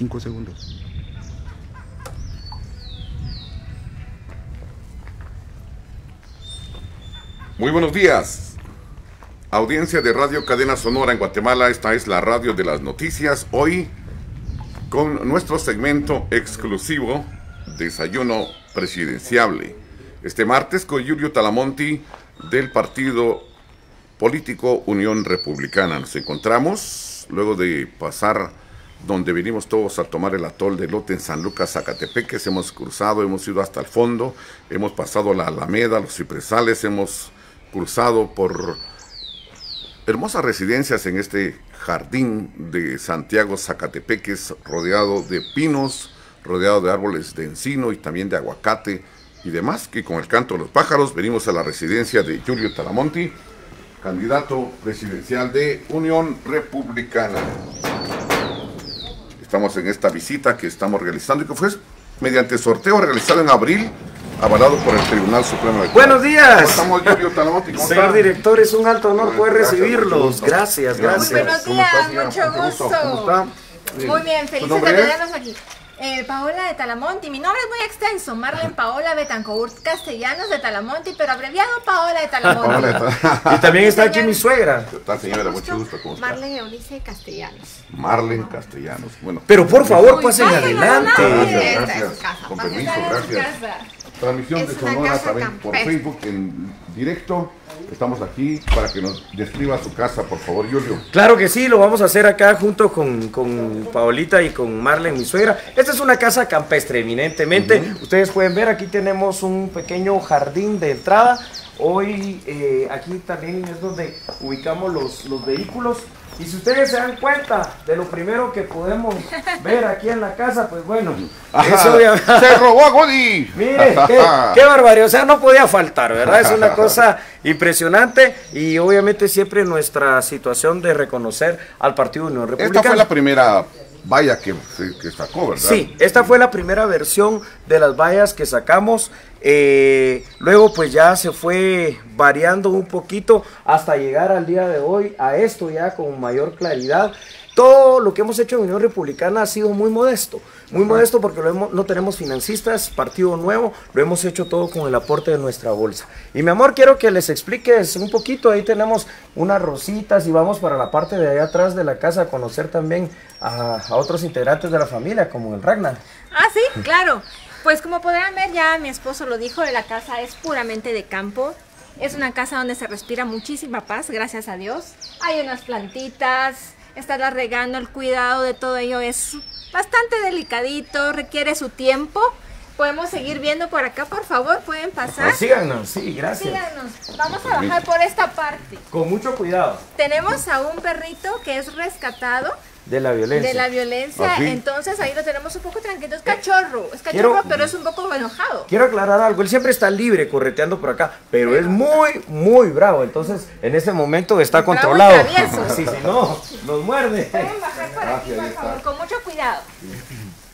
5 segundos. Muy buenos días. Audiencia de Radio Cadena Sonora en Guatemala, esta es la radio de las noticias. Hoy con nuestro segmento exclusivo Desayuno Presidenciable. Este martes con Julio Talamonti del partido político Unión Republicana. Nos encontramos luego de pasar donde vinimos todos a tomar el atol de lote en San Lucas, Zacatepeques. Hemos cruzado, hemos ido hasta el fondo, hemos pasado la Alameda, los cipresales, hemos cruzado por hermosas residencias en este jardín de Santiago Zacatepeques, rodeado de pinos, rodeado de árboles de encino y también de aguacate y demás, que con el canto de los pájaros venimos a la residencia de Julio Talamonti, candidato presidencial de Unión Republicana. Estamos en esta visita que estamos realizando y que fue mediante sorteo realizado en abril avalado por el Tribunal Supremo de Buenos días. Estamos, Julio Talamonti. ¿Cómo Señor director, es un alto honor poder Gracias, recibirlos. gusto. Gracias, Muy gracias. buenos ¿Cómo está, días, mucho Mucho gusto. ¿Cómo está? Muy bien, ¿Tu felices nombre de es? tenerlos aquí. Eh, Paola de Talamonti, mi nombre es muy extenso, Marlen Paola Betancourt Castellanos de Talamonti, pero abreviado Paola de Talamonti. Y también está aquí mi suegra. ¿qué tal, señora? Mucho gusto. ¿Cómo está? Marlen Eunice Castellanos. Marlen Castellanos. Bueno, Pero por favor, pasen Ay, adelante. Gracias, Esta gracias. es su casa, Con pasen permiso, a su gracias. casa. transmisión Es de Sonora también por. Facebook en directo. Estamos aquí para que nos describa su casa, por favor, Julio. Claro que sí, lo vamos a hacer acá junto con, con Paolita y con Marlen, mi suegra. Esta es una casa campestre, eminentemente. Ustedes pueden ver, aquí tenemos un pequeño jardín de entrada. Hoy eh, aquí también es donde ubicamos los, los vehículos. Y si ustedes se dan cuenta de lo primero que podemos ver aquí en la casa, pues bueno, eso ya- ¡Se robó a Godi! Mire, qué, qué barbaridad, o sea, no podía faltar, ¿verdad? Es una cosa impresionante y obviamente siempre nuestra situación de reconocer al Partido Unión Esta Republicana. fue la primera valla que, que sacó, ¿verdad? Sí, esta fue la primera versión de las vallas que sacamos. Eh, luego pues ya se fue variando un poquito hasta llegar al día de hoy a esto ya con mayor claridad. Todo lo que hemos hecho en Unión Republicana ha sido muy modesto, muy modesto porque lo hemos- no tenemos financistas, partido nuevo, lo hemos hecho todo con el aporte de nuestra bolsa. Y mi amor, quiero que les expliques un poquito, ahí tenemos unas rositas y vamos para la parte de allá atrás de la casa a conocer también a, a otros integrantes de la familia, como el Ragnar. Ah, sí, claro. Pues como podrán ver, ya mi esposo lo dijo, la casa es puramente de campo. Es una casa donde se respira muchísima paz, gracias a Dios. Hay unas plantitas, estarla regando, el cuidado de todo ello es bastante delicadito, requiere su tiempo. Podemos seguir viendo por acá, por favor, pueden pasar. Ah, síganos, sí, gracias. Síganos. Vamos a bajar por esta parte. Con mucho cuidado Tenemos a un perrito que es rescatado de la violencia. de la violencia, entonces ahí lo tenemos un poco tranquilo. Es cachorro, es cachorro, Quiero- pero es un poco enojado. Quiero aclarar algo, él siempre está libre correteando por acá, pero es muy, muy bravo, entonces en este momento está Bravo controlado. Sí, si no, nos muerde. Pueden bajar por aquí, por favor, con mucho cuidado.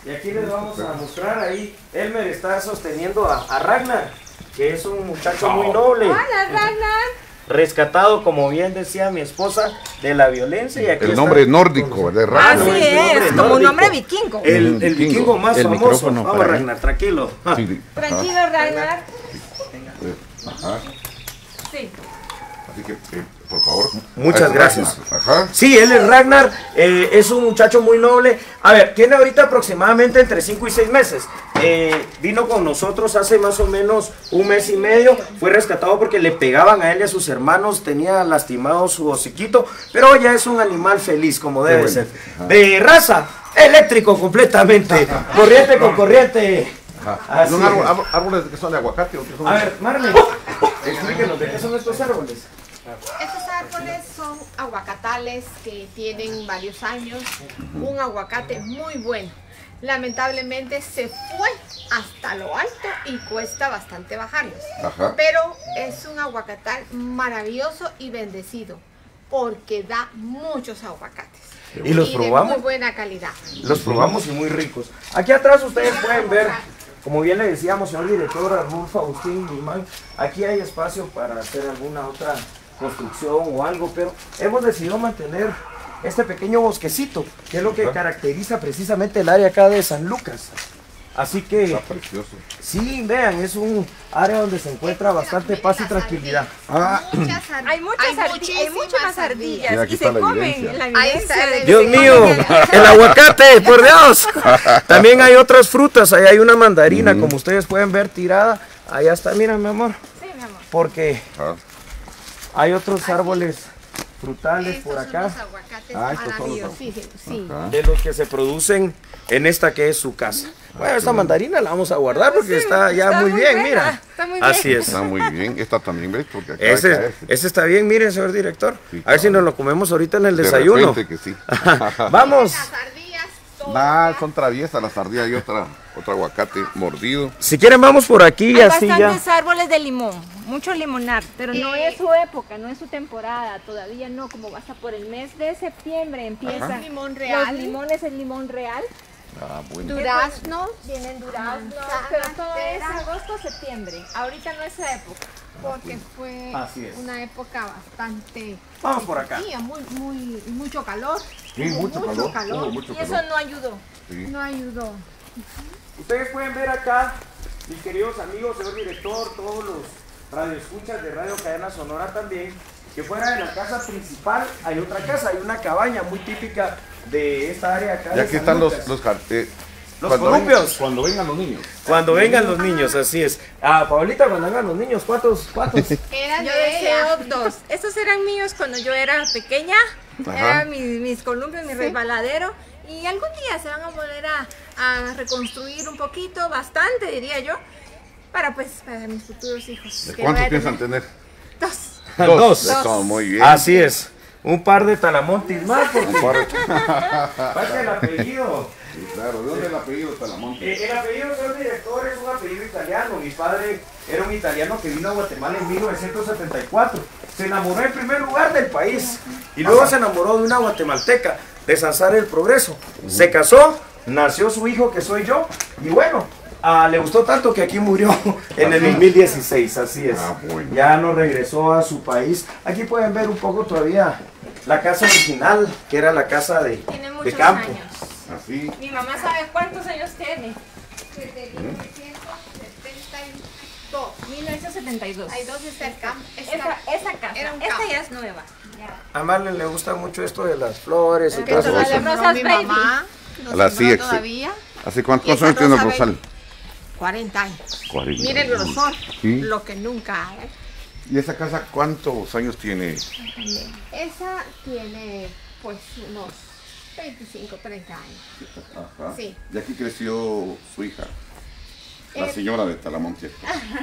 Y aquí les vamos a mostrar ahí, Elmer está sosteniendo a, a Ragnar, que es un muchacho muy noble. Hola, Ragnar. Rescatado, como bien decía mi esposa, de la violencia. Y aquí El está- nombre nórdico, ¿verdad? Ah, Así es, como un nombre vikingo. El, El el vikingo. vikingo más El famoso. Vamos, él. Ragnar, tranquilo. Sí, Tranquilo, Ragnar. ajá. Sí. Así que, eh, por favor. Muchas gracias. Ajá. Sí, él es Ragnar, eh, es un muchacho muy noble. A ver, tiene ahorita aproximadamente entre 5 y 6 meses. Eh, vino con nosotros hace más o menos un mes y medio. Fue rescatado porque le pegaban a él y a sus hermanos. Tenía lastimado su hociquito. Pero ya es un animal feliz, como debe bueno. ser. De raza, eléctrico completamente. corriente con corriente. Ajá. ¿Son es. árbol- árbol- árboles que son de aguacate o que son A ver, Marlene, explíquenos de qué son estos árboles. Estos árboles son aguacatales que tienen varios años, un aguacate muy bueno. Lamentablemente se fue hasta lo alto y cuesta bastante bajarlos. Ajá. Pero es un aguacatal maravilloso y bendecido porque da muchos aguacates. ¿Y los probamos? muy buena calidad. Los probamos y muy ricos. Aquí atrás ustedes pueden ver, como bien le decíamos, señor director Arnulfo Agustín Limán, aquí hay espacio para hacer alguna otra construcción o algo, pero hemos decidido mantener este pequeño bosquecito, que es lo que caracteriza precisamente el área acá de San Lucas. Así que, Está precioso. sí, vean, es un área donde se encuentra bastante paz y tranquilidad. Ah, Muchas ardillas. Hay muchas ardillas, hay muchísimas muchas ardillas Sí, aquí y está se la comen evidencia. la Ahí evidencia Dios mío, el aguacate, por Dios. También hay otras frutas, ahí hay una mandarina, como ustedes pueden ver tirada. Allá está, mira mi amor, Sí, mi amor. porque ah, hay otros árboles frutales por Estos son acá. los aguacates Ah, estos son los maravillosísimos, sí. de los que se producen en esta que es su casa. Bueno, esta mandarina la vamos a guardar porque Sí, está ya está muy muy bien, buena, mira. está muy bien. Así es. Está muy bien. Esta también, ¿ves? Porque de Ese, ese está bien, mire, señor director. Sí, A ver si nos lo comemos ahorita en el De desayuno. repente que sí. Vamos. Nah, son traviesas las ardillas y otra, otro aguacate mordido. Si quieren vamos por aquí y así ya. bastantes árboles de limón, mucho limonar, pero no es su época, no es su temporada, todavía no, como hasta por el mes de septiembre empieza. Ajá. Limón real. Los limones, el limón real, Ah, bueno. duraznos. tienen duraznos, Manzana, pero todo es agosto, septiembre. Ahorita no es esa época. Porque fue Así es. una época bastante Vamos por acá. muy, muy, mucho calor. Sí, mucho calor. Mucho Y eso calor. no ayudó. Sí. No ayudó. Ustedes pueden ver acá, mis queridos amigos, señor director, todos los radioescuchas de Radio Cadena Sonora también, que fuera de la casa principal hay otra casa, hay una cabaña muy típica de esta área acá. Y aquí están los, Lucas. los, jar- eh, Los cuando columpios. vengan- cuando vengan los niños. Cuando vengan los niños, así es. Ah, Paulita, cuando vengan los niños, ¿cuántos? ¿Cuántos? Era Yo deseo dos. Estos eran míos cuando yo era pequeña. Ajá. Eran mis, mis columpios, mi resbaladero. Y algún día se van a volver a, a reconstruir un poquito, bastante diría yo, para pues para mis futuros hijos. ¿De que cuántos piensan tener. tener? Dos. Dos. Eso, muy bien. Así es. Un par de talamontes más, porque Un par- pasa el apellido. Sí, claro, ¿de dónde el apellido Talamonte? Eh, El apellido del director es un apellido italiano. Mi padre era un italiano que vino a Guatemala en 1974. Se enamoró en primer lugar del país y luego se enamoró de una guatemalteca, de Sansar el Progreso. Se casó, nació su hijo que soy yo y bueno, ah, le gustó tanto que aquí murió en el 2016, así es. Ah, bueno. Ya no regresó a su país. Aquí pueden ver un poco todavía la casa original, que era la casa de, Tiene de muchos campo. años. Así. Mi mamá sabe cuántos años tiene. Desde 1972. 1972. Hay dos está el campo. Esa, esa casa. Era un Esta ya es nueva. Ya. A Marlene le gusta mucho esto de las flores y todo Eso, mi Rosas mamá. Nos A la todavía. ¿Hace cuántos años tiene rosal? 40 años. 40. Mire el grosor. Sí. Lo que nunca hay. ¿Y esa casa cuántos años tiene? Esa tiene pues unos 25, 30 años. Ajá. Sí. Y aquí creció su hija, la Eh, señora de Talamonte.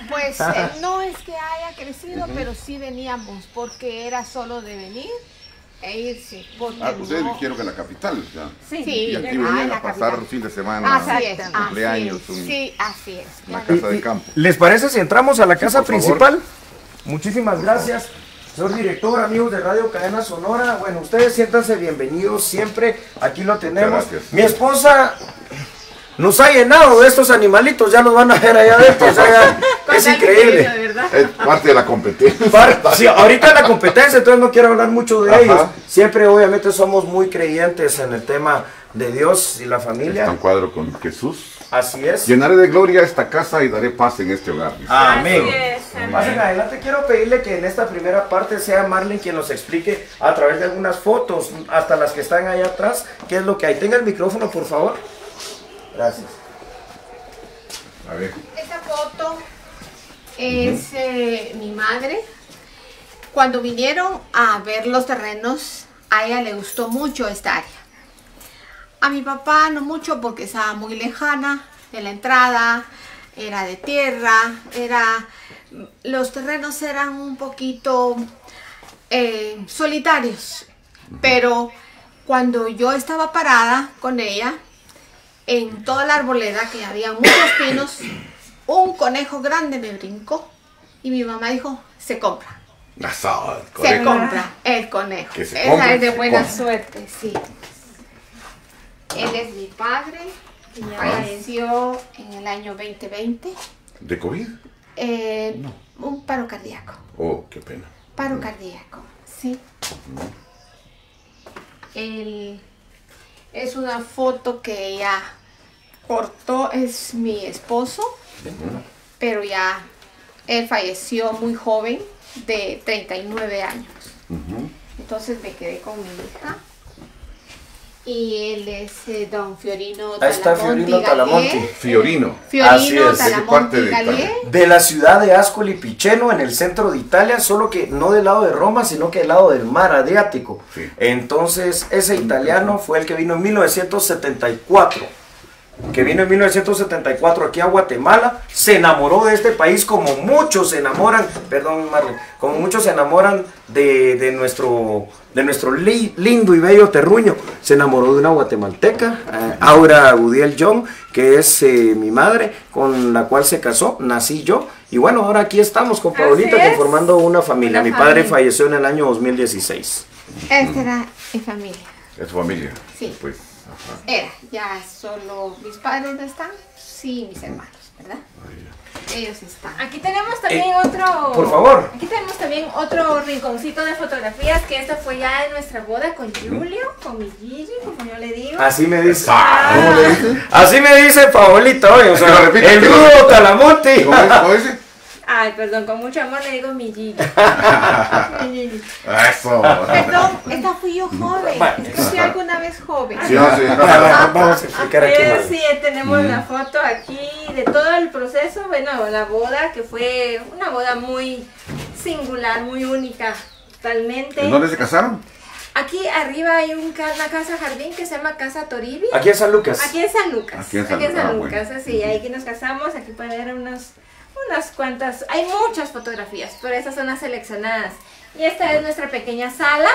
Pues eh, no es que haya crecido, pero sí veníamos porque era solo de venir e irse. Ah, ustedes no- dijeron que en la capital. ya. Sí. Sí, Y aquí ah, venían a pasar capital. fin de semana, Así es, cumpleaños, así es. un- Sí, así es. una claro. casa de campo. ¿Les parece si entramos a la casa favor. principal? Muchísimas gracias. Señor director, amigos de Radio Cadena Sonora, bueno, ustedes siéntanse bienvenidos siempre, aquí lo tenemos. gracias. Mi esposa nos ha llenado de estos animalitos, ya los van a ver allá adentro, o sea, ya- es increíble. Es parte de la competencia. Sí, ahorita la competencia, entonces no quiero hablar mucho de Ajá. ellos. Siempre, obviamente, somos muy creyentes en el tema de Dios y la Está familia. un cuadro con Jesús. Así es. Llenaré de gloria esta casa y daré paz en este hogar. dice. Amén. Así es, amén. Pasen adelante, quiero pedirle que en esta primera parte sea Marlene quien nos explique a través de algunas fotos, hasta las que están allá atrás, qué es lo que hay. Tenga el micrófono, por favor. Gracias. A ver. Esta foto es eh, mi madre. Cuando vinieron a ver los terrenos, a ella le gustó mucho esta área. A mi papá no mucho porque estaba muy lejana de la entrada, era de tierra, era los terrenos eran un poquito eh, solitarios. Pero cuando yo estaba parada con ella, en toda la arboleda, que había muchos pinos, un conejo grande me brincó y mi mamá dijo, se compra. Asado, Se compra el conejo. Que se Esa compre, es de buena compre. suerte, sí. Él es mi padre, que falleció en el año 2020. ¿De COVID? Eh, Un paro cardíaco. Oh, qué pena. Paro cardíaco, sí. el, es una foto que ella cortó, es mi esposo, pero ya él falleció muy joven, de 39 años. Entonces me quedé con mi hija. Y él es eh, don Fiorino Ahí está Fiorino Talamonti. Fiorino. Así es. ¿De qué parte Talamonti de Italia? De la ciudad de Ascoli Piceno, en el centro de Italia, solo que no del lado de Roma, sino que del lado del mar Adriático. Sí. Entonces, ese italiano fue el que vino en 1974. Que vino en 1974 aquí a Guatemala, se enamoró de este país como muchos se enamoran, perdón Marlene, como muchos se enamoran de, de nuestro, de nuestro li- lindo y bello terruño. Se enamoró de una guatemalteca, eh, Aura Gudiel John, que es eh, mi madre, con la cual se casó, nací yo. Y bueno, ahora aquí estamos con Paulita es. conformando una familia. Una mi padre familia. falleció en el año 2016. Esta era mi familia. Es tu familia. Sí. Pues. Era, ya solo mis padres no están, sí mis hermanos, ¿verdad? Ellos están. Aquí tenemos también otro. Eh, por favor. Aquí tenemos también otro rinconcito de fotografías que esta fue ya en nuestra boda con Julio, con mi Gigi, como yo le digo. Así me dice. ¿Cómo le dices? Así me dice Paolito, o sea, el rudo Talamonte. ¿Cómo es? ¿Cómo dice? Ay, perdón, con mucho amor le digo mi Gigi. Mi Gigi. Eso. Perdón, esta fui yo joven. Bueno. Es que fui alguna vez joven. Sí, no, sí. Vamos a explicar aquí. Pero sí, tenemos la foto aquí de todo el proceso, bueno, la boda, que fue una boda muy singular, muy única, totalmente. ¿En dónde se casaron? Aquí arriba hay un ca- una casa jardín que se llama Casa Toribi. Aquí en San Lucas. Aquí en San Lucas. Aquí en San Lucas, ah, Lucas, así, ahí que nos casamos, aquí pueden ver unos, unas cuantas, hay muchas fotografías, pero estas son las seleccionadas. Y esta es nuestra pequeña sala.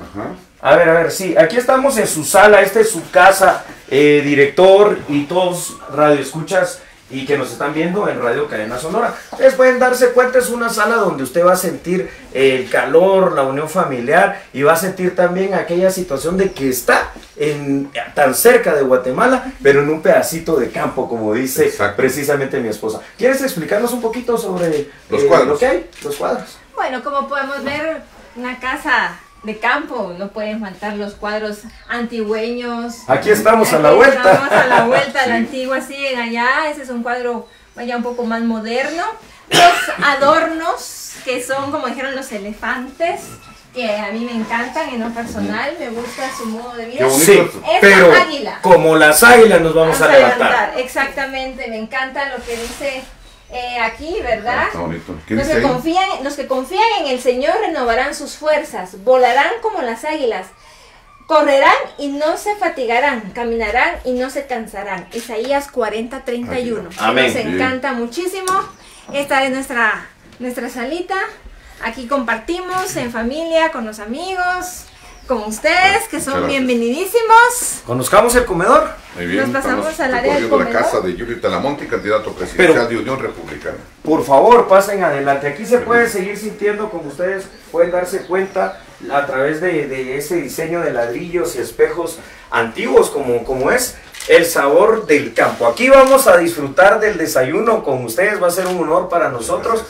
Ajá. A ver, a ver, sí, aquí estamos en su sala, esta es su casa, eh, director y todos radioescuchas y que nos están viendo en Radio Cadena Sonora. Ustedes pueden darse cuenta, es una sala donde usted va a sentir el calor, la unión familiar y va a sentir también aquella situación de que está en, tan cerca de Guatemala, pero en un pedacito de campo, como dice Exacto. precisamente mi esposa. ¿Quieres explicarnos un poquito sobre Los eh, cuadros. lo que hay? Los cuadros. Bueno, como podemos ver, una casa de campo, no pueden faltar los cuadros antigüeños. Aquí estamos a la Aquí vuelta. Estamos a la vuelta, Sí. la antigua siguen allá, ese es un cuadro ya un poco más moderno. Los adornos, que son como dijeron los elefantes, que a mí me encantan en lo personal, me gusta su modo de vida. Qué bonito. Sí, Esta pero águila. como las águilas nos vamos a levantar. Exactamente, me encanta lo que dice eh, aquí, ¿verdad? Está bonito. ¿Qué Los dice que, ahí? confían, los que confían en el Señor renovarán sus fuerzas, volarán como las águilas, correrán y no se fatigarán, caminarán y no se cansarán. Isaías 40, 31. que Amén. Nos Bien. encanta muchísimo. Esta es nuestra, nuestra salita. Aquí compartimos en familia, con los amigos, con ustedes, que son bienvenidísimos. Conozcamos el comedor. Muy bien, Nos pasamos estamos al área del recorriendo la comedor. casa de Yuri Talamonte, candidato presidencial Pero- de Unión Republicana. Por favor, pasen adelante. Aquí se puede seguir sintiendo como ustedes pueden darse cuenta a través de, de ese diseño de ladrillos y espejos antiguos como, como es el sabor del campo. Aquí vamos a disfrutar del desayuno con ustedes. Va a ser un honor para nosotros.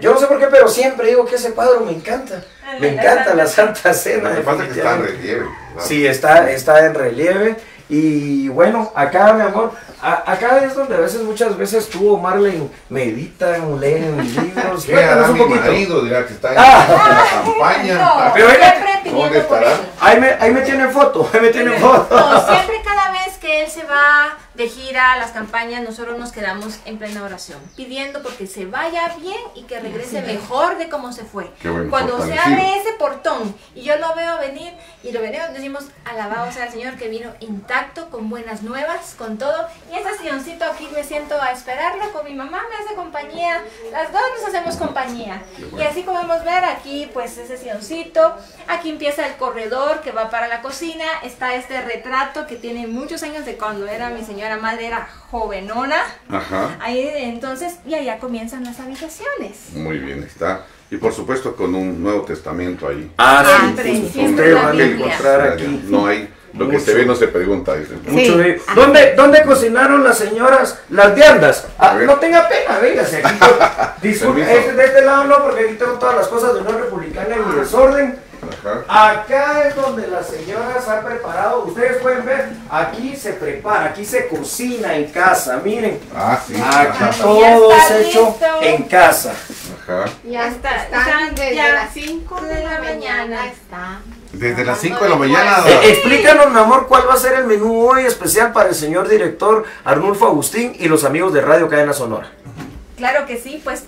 Yo no sé por qué, pero siempre digo que ese cuadro me encanta. Me encanta la Santa Cena. Lo que pasa es que está en relieve. Sí, está, está en relieve. Y bueno, acá, mi amor, a- acá es donde a veces, muchas veces tú o Marlene meditan, leen libros. ¿Qué hará mi poquito. marido? Dirá que está en, Ah. la campaña. No, Pero oiga, siempre pidiendo ¿dónde por estará? Ahí me, ahí me tienen foto, ahí me tienen foto. No, siempre cada vez que él se va de gira las campañas, nosotros nos quedamos en plena oración, pidiendo porque se vaya bien y que regrese mejor de cómo se fue. Bueno, Cuando se abre ese portón y yo lo veo venir y lo venimos, decimos, alabado sea el Señor que vino intacto, con buenas nuevas, con todo. Y este silloncito aquí me siento a esperarlo con mi mamá, me hace compañía, las dos nos hacemos compañía. Y así podemos ver aquí pues ese silloncito, aquí empieza el corredor que va para la cocina, está este retrato que tiene muchos años de cuando era mi señora madre, era jovenona. Ajá. Ahí entonces, y allá comienzan las habitaciones. Muy bien, está. Y por supuesto con un Nuevo Testamento ahí. Ah, sí, ustedes van a encontrar aquí. No hay. Lo que Mucho. se ve no se pregunta, dicen. Mucho Sí. de- ¿Dónde, ¿Dónde cocinaron las señoras las viandas? Ah, no tenga pena, véngase aquí. Disculpe, Permiso. este- de este lado no, porque aquí tengo todas las cosas de Unión Republicana en mi desorden. Ajá. Acá es donde las señoras han preparado, ustedes pueden ver, aquí se prepara, aquí se cocina en casa, miren. Ah, sí. Aquí Ajá. todo es hecho listo. en casa. Ajá. Ya está, está, están desde ya las 5 de la mañana está. Desde las 5 de la mañana. fuerza. Eh, explícanos, mi amor, cuál va a ser el menú hoy especial para el señor director Arnulfo Agustín y los amigos de Radio Cadena Sonora. Claro que sí, pues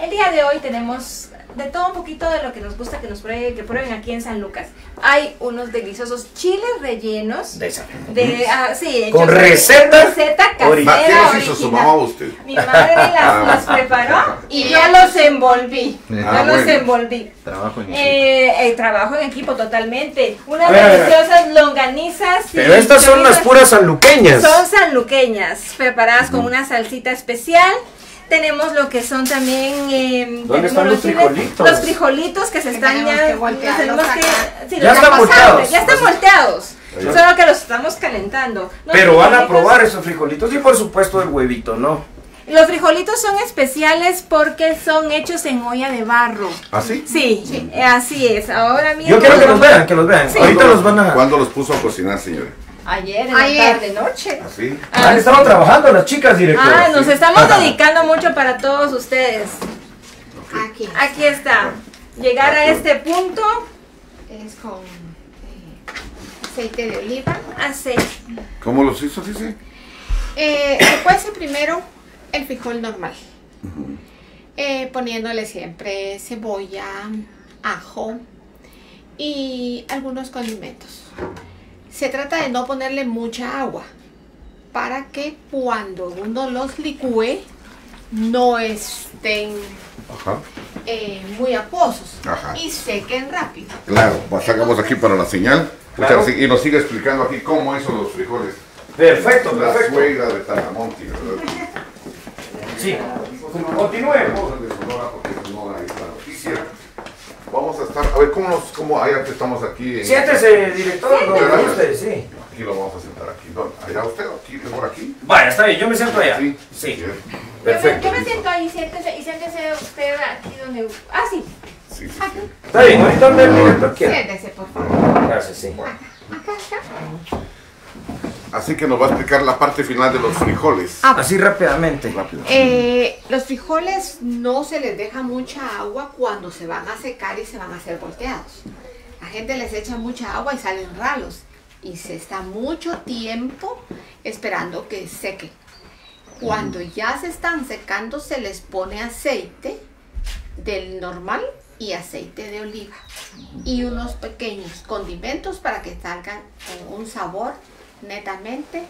el día de hoy tenemos de todo un poquito de lo que nos gusta que nos prueben, que prueben aquí en San Lucas. Hay unos deliciosos chiles rellenos De esa. de ah, sí, Con receta receta ¿Qué casera nos hizo su mamá usted? Mi madre las, las preparó y yo los envolví. Ah, yo los envolví. Trabajo en equipo. Eh, eh, trabajo en equipo totalmente. Unas ver, deliciosas longanizas. Pero y estas son las puras sanluqueñas. Son sanluqueñas, preparadas con una salsita especial. Tenemos lo que son también. eh, están los frijolitos? Los frijolitos que se están ya. Ya están volteados. Ya están volteados. Solo que los estamos calentando. Los Pero van a frijolitos- probar esos frijolitos y por supuesto el huevito, ¿no? Los frijolitos son especiales porque son hechos en olla de barro. ¿Ah, sí? Sí, eh, así es. Ahora mismo. Yo quiero que los vean, que los vean. Ahorita ¿Cuándo los van a... ¿Cuándo los puso a cocinar, señora? Ayer, en Ayer. la tarde, noche. ¿Así? Han estado trabajando las chicas, director. Ah, nos estamos dedicando mucho para todos ustedes. Aquí Aquí está. Llegar a este punto es con eh, aceite de oliva. hace. ¿Cómo los hizo, sí, sí? Eh, se cuece primero el frijol normal. Eh, poniéndole siempre cebolla, ajo y algunos condimentos. Se trata de no ponerle mucha agua para que cuando uno los licúe no estén Ajá. eh, muy acuosos Ajá. y sequen rápido. Claro, pues sacamos aquí para la señal. Claro. Y nos sigue explicando aquí cómo hizo los frijoles. Perfecto, La perfecto. suegra de Talamonti, ¿verdad? Sí. Continuemos. Vamos a estar, a ver, ¿cómo nos, cómo, allá que estamos aquí? en- Siéntese, director, donde Gracias. guste, sí. Aquí lo vamos a sentar aquí. ¿Dónde? Allá usted, aquí, mejor aquí. Vaya, está bien, yo me siento allá. Sí. Sí. Yo me, Perfecto. yo me siento ahí, siéntese, y siéntese usted aquí donde. Ah, sí. Sí, sí, sí. Está bien, ahorita donde el director. Siéntese, por favor. Gracias, sí. Así que nos va a explicar la parte final de los frijoles. Ah, Así rápidamente. Rápido. Eh, los frijoles no se les deja mucha agua cuando se van a secar y se van a hacer volteados. La gente les echa mucha agua y salen ralos y se está mucho tiempo esperando que seque. Cuando ya se están secando se les pone aceite del normal y aceite de oliva y unos pequeños condimentos para que salgan con un sabor netamente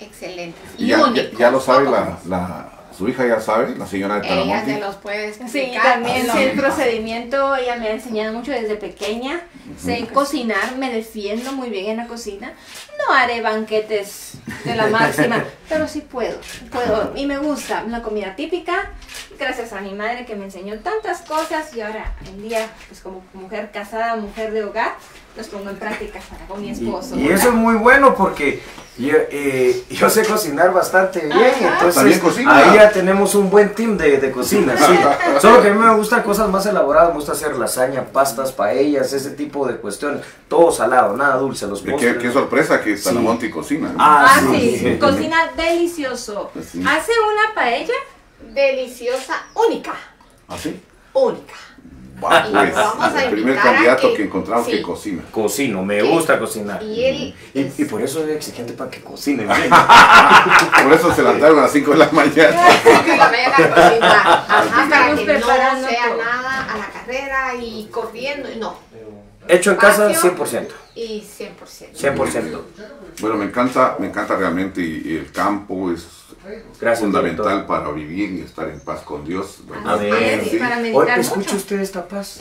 excelente. Y ya, ya, lo sabe la, la, su hija ya sabe, la señora de ella se los puede Sí, explicar. también lo sí, el procedimiento, ella me ha enseñado mucho desde pequeña. Sé cocinar, me defiendo muy bien en la cocina. No haré banquetes de la máxima, pero sí puedo, puedo. Y me gusta la comida típica, gracias a mi madre que me enseñó tantas cosas y ahora en día, pues como mujer casada, mujer de hogar, los pongo en práctica para con mi Y, esposo. y eso es muy bueno porque yo, eh, yo sé cocinar bastante bien, Ajá. entonces cocina. ahí ya tenemos un buen team de, de cocina, sí. Solo que a mí me gustan cosas más elaboradas, me gusta hacer lasaña, pastas, paellas, ese tipo de cuestiones. Todo salado, nada dulce, los postres. qué, qué sorpresa que Sí. Talamonti cocina. ¿no? Ah, Ah, sí. sí, cocina delicioso. Sí. Hace una paella Deliciosa, única, ¿Así? única. Va, Y pues, vamos a el primer candidato que- que, encontramos sí. que cocina. Cocino, me gusta cocinar. Y él Y, es- y por eso soy exigente para que cocinen bien. Por eso se levantaron a las 5 de la mañana. que la vayan a cocinar. Ajá, para Estamos que preparando no sea nada a la carrera y corriendo. No. Hecho en casa, Espacio 100%. Y 100%. 100%. Bueno, me encanta, me encanta realmente y, y el campo es Gracias, fundamental para vivir y estar en paz con Dios. ¿verdad? Amén. Sí, para Hoy meditar escucha mucho. usted esta paz.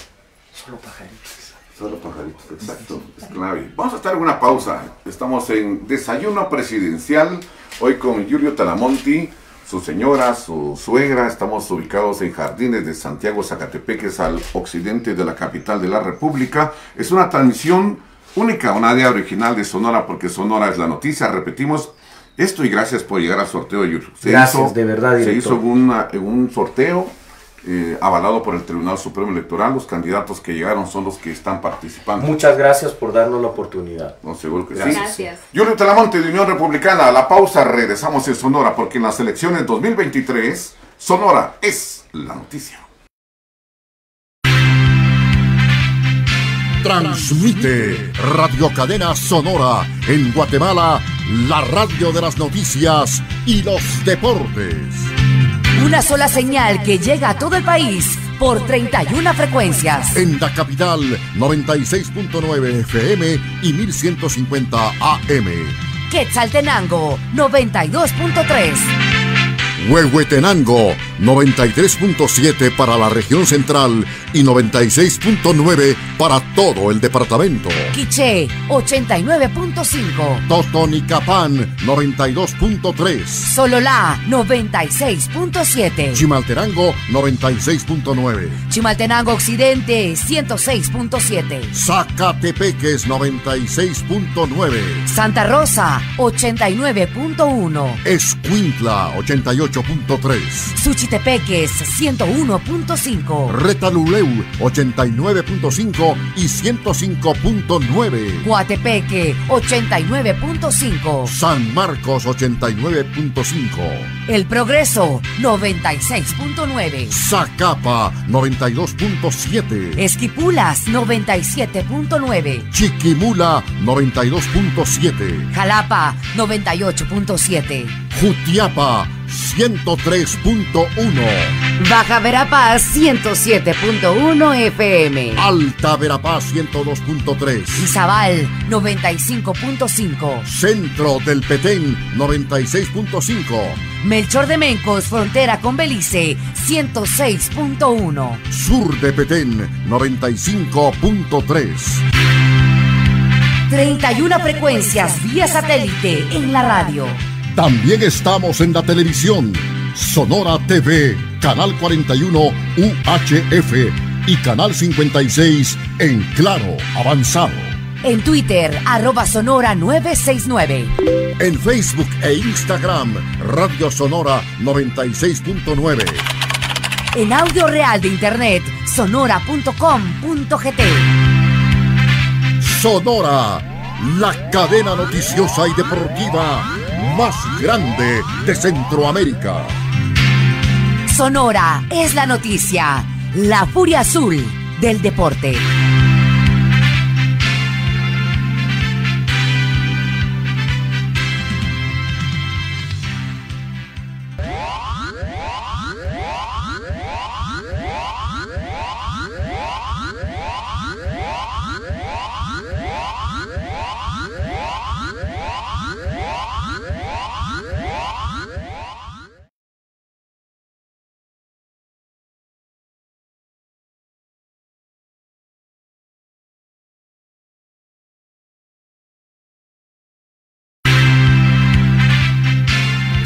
Solo pajaritos. Solo pajaritos, exacto, es clave. Vamos a estar en una pausa. Estamos en Desayuno Presidencial, hoy con Julio Talamonti, su señora, su suegra. Estamos ubicados en Jardines de Santiago, Zacatepeques, al occidente de la capital de la República. Es una transmisión única, una área original de Sonora, porque Sonora es la noticia. Repetimos esto y gracias por llegar al sorteo de YouTube. Se Gracias, de verdad, Se director. hizo una- un sorteo eh, avalado por el Tribunal Supremo Electoral. Los candidatos que llegaron son los que están participando. Muchas gracias por darnos la oportunidad. No, seguro que sí. Gracias. Julio Talamonte de Unión Republicana, a la pausa regresamos en Sonora porque en las elecciones 2023, Sonora es la noticia. Transmite Radio Cadena Sonora en Guatemala, la radio de las noticias y los deportes. Una sola señal que llega a todo el país por 31 frecuencias. En la capital, 96.9 FM y 1150 AM. Quetzaltenango, 92.3. Huehuetenango, 93.7 para la región central y 96.9 para todo el departamento. Quiché, 89.5. Totonicapán, 92.3. Sololá, 96.7. Chimalterango, 96.9. Chimaltenango Occidente, 106.7. Zacatepeques, 96.9. Santa Rosa, 89.1. Escuintla, 88.3. Suchitepeques, 101.5. Retaluleu, 89.5 y 105.9. Coatepeque, 89.5. San Marcos, 89.5. El Progreso, 96.9. Zacapa, 92.7. Esquipulas, 97.9. Chiquimula, 92.7. Jalapa, 98.7. Jutiapa, 103.1. Baja Verapaz, 107.1 FM. Alta Verapaz, 102.3. Izabal, 95.5. Centro del Petén, 96.5. Melchor de Mencos, frontera con Belice, 106.1. Sur de Petén, 95.3. 31 frecuencias vía satélite en la radio. También estamos en la televisión. Sonora TV, Canal 41 UHF y Canal 56 en Claro Avanzado. En Twitter, arroba sonora 969. En Facebook e Instagram, Radio Sonora 96.9. En audio real de internet, sonora.com.gt. Sonora, la cadena noticiosa y deportiva más grande de Centroamérica. Sonora es la noticia, la furia azul del deporte.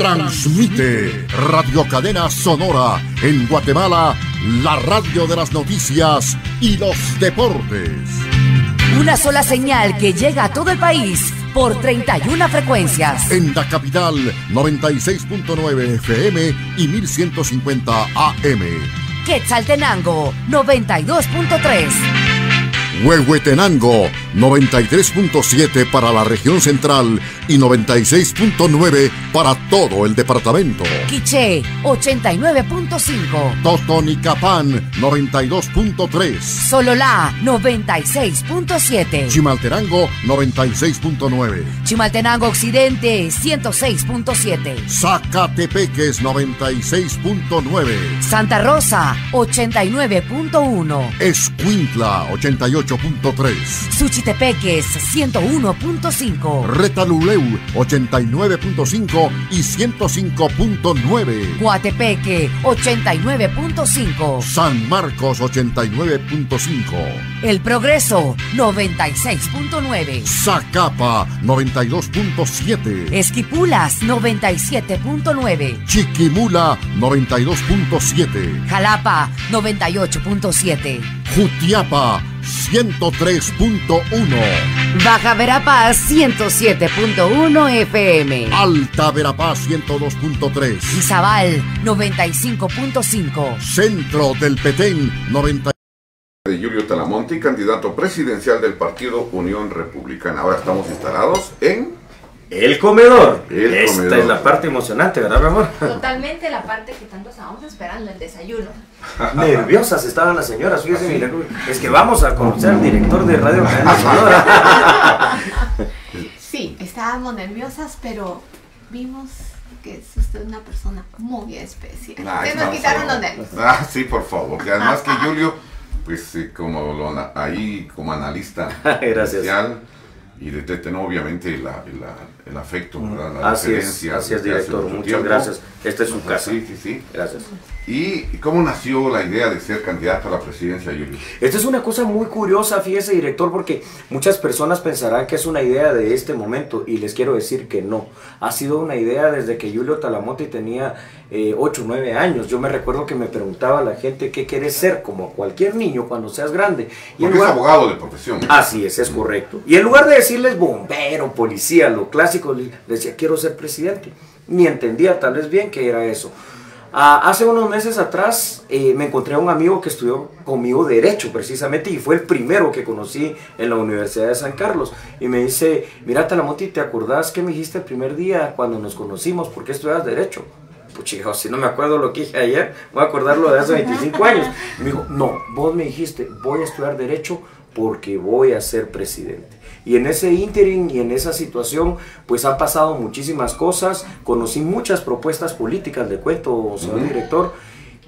Transmite Radio Cadena Sonora en Guatemala, la radio de las noticias y los deportes. Una sola señal que llega a todo el país por 31 frecuencias. En la capital, 96.9 FM y 1150 AM. Quetzaltenango, 92.3. Huehuetenango, 93.7 para la región central y 96.9 para todo el departamento. Quiché, 89.5. Totonicapán, 92.3. Sololá, 96.7. Chimalterango, 96.9. Chimaltenango Occidente, 106.7. Zacatepeques, 96.9. Santa Rosa, 89.1. Escuintla, 88.3. Suchitepeques, 101.5. Retaluleu, 89.5 y 105.9. Coatepeque, 89.5. San Marcos, 89.5. El Progreso, 96.9. Zacapa, 92.7. Esquipulas, 97.9. Chiquimula, 92.7. Jalapa, 98.7. Jutiapa, 103.1. Baja Verapaz 107.1 FM. Alta Verapaz 102.3. Izabal 95.5. Centro del Petén 90. Candidato presidencial del partido Unión Republicana. Ahora estamos instalados en El comedor. El Esta comedor. es la parte emocionante, ¿verdad, mi amor? Totalmente la parte que tanto estábamos esperando, el desayuno. Nerviosas estaban las señoras, fíjense, mira, es que vamos a conocer al director de Radio Sonora. Sí, estábamos nerviosas, pero vimos que es usted una persona muy especial. Ah, Se nos quitaron los nervios. Ah, sí, por favor. Y además que Julio, pues eh, como lo, ahí como analista Gracias. especial, y de, de tener obviamente la- la- el afecto, ¿verdad? la Así es, deferencia así es, director. Muchas tiempo. gracias. Esta es su casa. Sí, sí, sí. Gracias. ¿Y cómo nació la idea de ser candidato a la presidencia, Julio? Esta es una cosa muy curiosa, fíjese director, porque muchas personas pensarán que es una idea de este momento y les quiero decir que no. Ha sido una idea desde que Julio Talamonte tenía 8 o 9 años. Yo me recuerdo que me preguntaba a la gente qué quieres ser como cualquier niño cuando seas grande. Y Porque es lugar- abogado de profesión. Así es, es correcto. Y en lugar de decirles bombero, policía, lo clásico, les decía quiero ser presidente. Ni entendía tal vez bien que era eso. Ah, hace unos meses atrás eh, me encontré a un amigo que estudió conmigo Derecho precisamente y fue el primero que conocí en la Universidad de San Carlos. Y me dice, mira Talamonti, ¿te acordás que me dijiste el primer día cuando nos conocimos? ¿Por qué estudias Derecho? Pues chico, si no me acuerdo lo que dije ayer, voy a acordarlo de hace 25 años. Y me dijo, no, vos me dijiste, voy a estudiar Derecho porque voy a ser presidente. Y en ese ínterin y en esa situación, pues han pasado muchísimas cosas. Conocí muchas propuestas políticas, le cuento, señor director.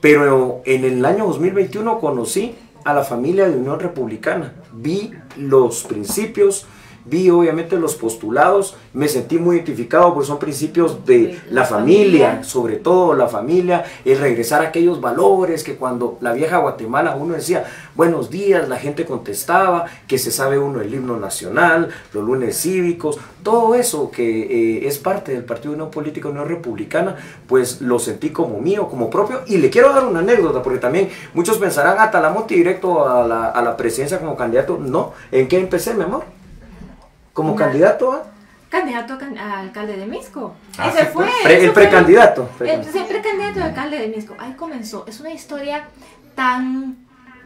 Pero en el año 2021 conocí a la familia de Unión Republicana. Vi los principios, vi obviamente los postulados, me sentí muy identificado porque son principios de la familia, sobre todo la familia, el regresar a aquellos valores que cuando la vieja Guatemala uno decía buenos días, la gente contestaba, que se sabe uno el himno nacional, los lunes cívicos, todo eso que eh, es parte del Partido Unión Política Unión Republicana, pues lo sentí como mío, como propio. Y le quiero dar una anécdota, porque también muchos pensarán, a Talamonte directo a la, a la presidencia como candidato. No, ¿en qué empecé, mi amor? Como candidato a... Candidato a, alcalde de Misco. Ah, Ese sí, fue. pues. Pre- ese el fue precandidato. el- precandidato a alcalde de Misco. Ahí comenzó. Es una historia tan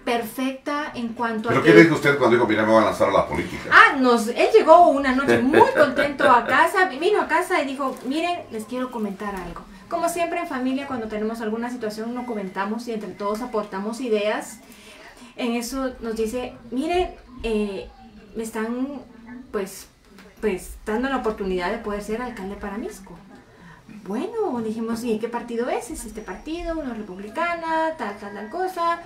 perfecta en cuanto ¿Pero a qué que- le dijo usted cuando dijo, mira, me voy a lanzar a la política? Ah, nos, él llegó una noche muy contento a casa, vino a casa y dijo, miren, les quiero comentar algo. Como siempre en familia, cuando tenemos alguna situación, no comentamos y entre todos aportamos ideas. En eso nos dice, miren, eh, me están pues, pues dando la oportunidad de poder ser alcalde para Misco. Bueno, dijimos, ¿y qué partido es? Es este partido, una republicana, tal, tal, tal cosa.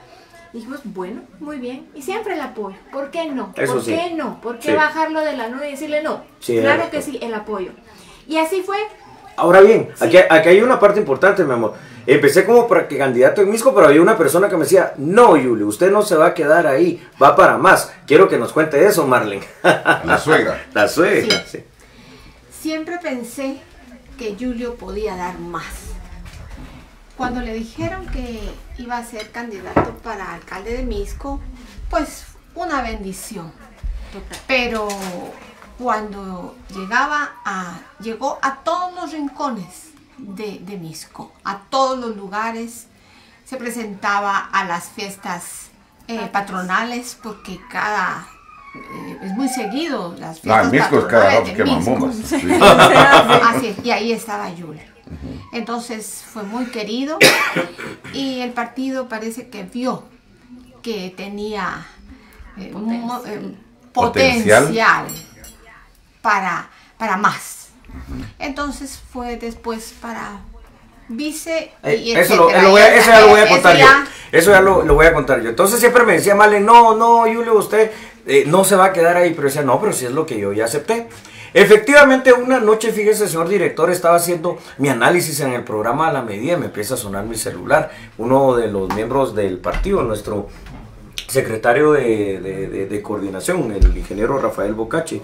Dijimos, bueno, muy bien. Y siempre el apoyo. ¿Por qué no? Eso ¿Por sí. qué no? ¿Por qué Sí. bajarlo de la nube y decirle no? Sí, claro que sí, el apoyo. Y así fue. Ahora bien, Sí. aquí, aquí hay una parte importante, mi amor. Empecé como para que candidato en Misco, pero había una persona que me decía, no, Julio, usted no se va a quedar ahí, va para más. Quiero que nos cuente eso, Marlene. La suegra. La suegra, sí. Siempre pensé que Julio podía dar más. Cuando le dijeron que iba a ser candidato para alcalde de Misco, pues una bendición. Pero cuando llegaba a, llegó a todos los rincones de, de Misco, a todos los lugares, se presentaba a las fiestas eh, patronales porque cada eh, es muy seguido las No, fiestas en Misco es cada patronales rato bombas. Sí. Así es, y ahí estaba Julio. Entonces fue muy querido y el partido parece que vio que tenía eh, mo- eh, Potencial. potencial para, para más. Entonces fue después para vice Eh, y eso, lo, etcétera. lo voy a- Y eso ya lo voy a eso contar yo. Eso ya lo, lo voy a contar yo. Entonces siempre me decía Marlene, no, no, Julio, usted eh, no se va a quedar ahí. Pero decía, no, pero si es lo que yo ya acepté. Efectivamente, una noche, fíjese, señor director, estaba haciendo mi análisis en el programa a la medida y me empieza a sonar mi celular. Uno de los miembros del partido, nuestro secretario de, de- coordinación, el ingeniero Rafael Bocache,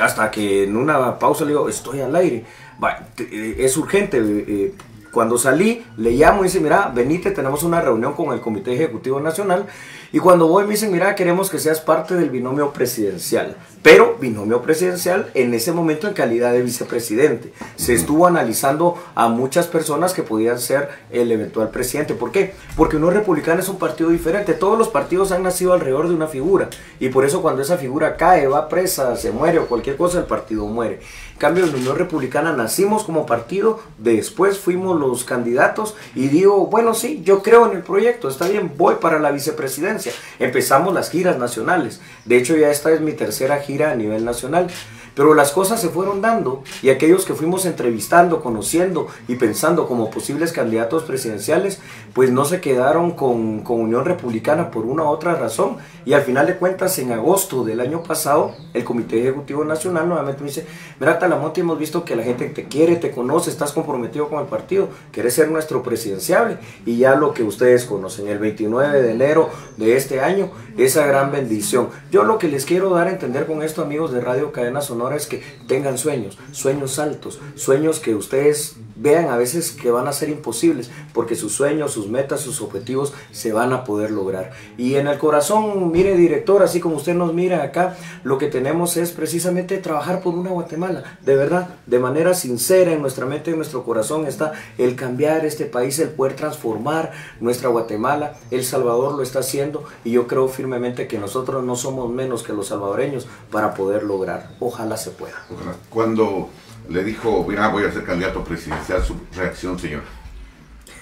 hasta que en una pausa le digo, estoy al aire, Va, eh, es urgente. eh, eh, cuando salí, le llamo y dice, mira, venite, tenemos una reunión con el Comité Ejecutivo Nacional. Y cuando voy me dicen, mira, queremos que seas parte del binomio presidencial. Pero binomio presidencial en ese momento en calidad de vicepresidente. Se estuvo analizando a muchas personas que podían ser el eventual presidente. ¿Por qué? Porque Unión Republicana es un partido diferente. Todos los partidos han nacido alrededor de una figura. Y por eso cuando esa figura cae, va presa, se muere o cualquier cosa, el partido muere. Cambio, en la Unión Republicana nacimos como partido, después fuimos los candidatos y digo, bueno, sí, yo creo en el proyecto, está bien, voy para la vicepresidencia. Empezamos las giras nacionales. De hecho, ya esta es mi tercera gira a nivel nacional. Pero las cosas se fueron dando y aquellos que fuimos entrevistando, conociendo y pensando como posibles candidatos presidenciales, pues no se quedaron con, con, Unión Republicana por una u otra razón. Y al final de cuentas, en agosto del año pasado, el Comité Ejecutivo Nacional nuevamente me dice, mira Talamonte, hemos visto que la gente te quiere, te conoce, estás comprometido con el partido, quieres ser nuestro presidenciable. Y ya lo que ustedes conocen, el 29 de enero de este año, esa gran bendición. Yo lo que les quiero dar a entender con esto, amigos de Radio Cadena Sonora, es que tengan sueños, sueños altos, sueños que ustedes vean a veces que van a ser imposibles, porque sus sueños, sus metas, sus objetivos se van a poder lograr. Y en el corazón, mire director, así como usted nos mira acá, lo que tenemos es precisamente trabajar por una Guatemala, de verdad, de manera sincera en nuestra mente, en nuestro corazón está el cambiar este país, el poder transformar nuestra Guatemala. El Salvador lo está haciendo y yo creo firmemente que nosotros no somos menos que los salvadoreños para poder lograr. Ojalá se pueda. Cuando le dijo, mira, voy a ser candidato presidencial, su reacción, señor.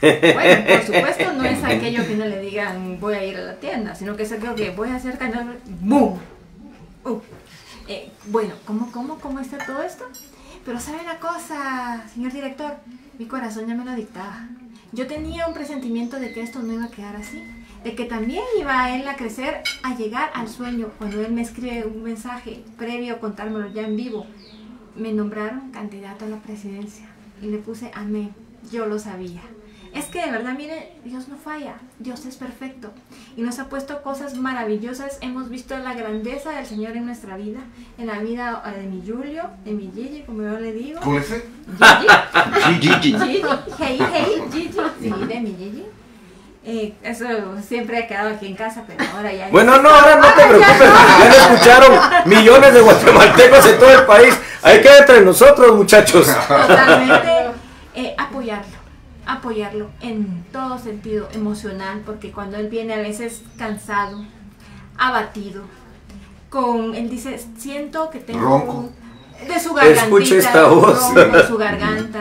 Bueno, por supuesto no es aquello que no le digan voy a ir a la tienda, sino que es aquello que voy a ser candidato. ¡Bum! Uh. Eh, bueno, ¿cómo, cómo, ¿cómo está todo esto? Pero sabe una cosa, señor director, mi corazón ya me lo dictaba. Yo tenía un presentimiento de que esto no iba a quedar así, de que también iba él a crecer, a llegar al sueño. Cuando él me escribe un mensaje previo a contármelo ya en vivo, me nombraron candidato a la presidencia y le puse amén. Yo lo sabía. Es que de verdad, mire, Dios no falla, Dios es perfecto y nos ha puesto cosas maravillosas. Hemos visto la grandeza del Señor en nuestra vida, en la vida de mi Julio, de mi Gigi, como yo le digo. ¿Cómo? Gigi. Gigi. Gigi. Hey, hey, Gigi. Sí, de mi Gigi. Eh, eso siempre ha quedado aquí en casa, pero ahora ya. Bueno, no, ahora no te preocupes, ya lo escucharon millones de guatemaltecos en todo el país. Hay que entre nosotros, muchachos. Totalmente eh, apoyarlo, apoyarlo en todo sentido emocional, porque cuando él viene a veces cansado, abatido, con él dice, siento que tengo Ronco. de su gargantita, Escuche esta voz. ronco su garganta.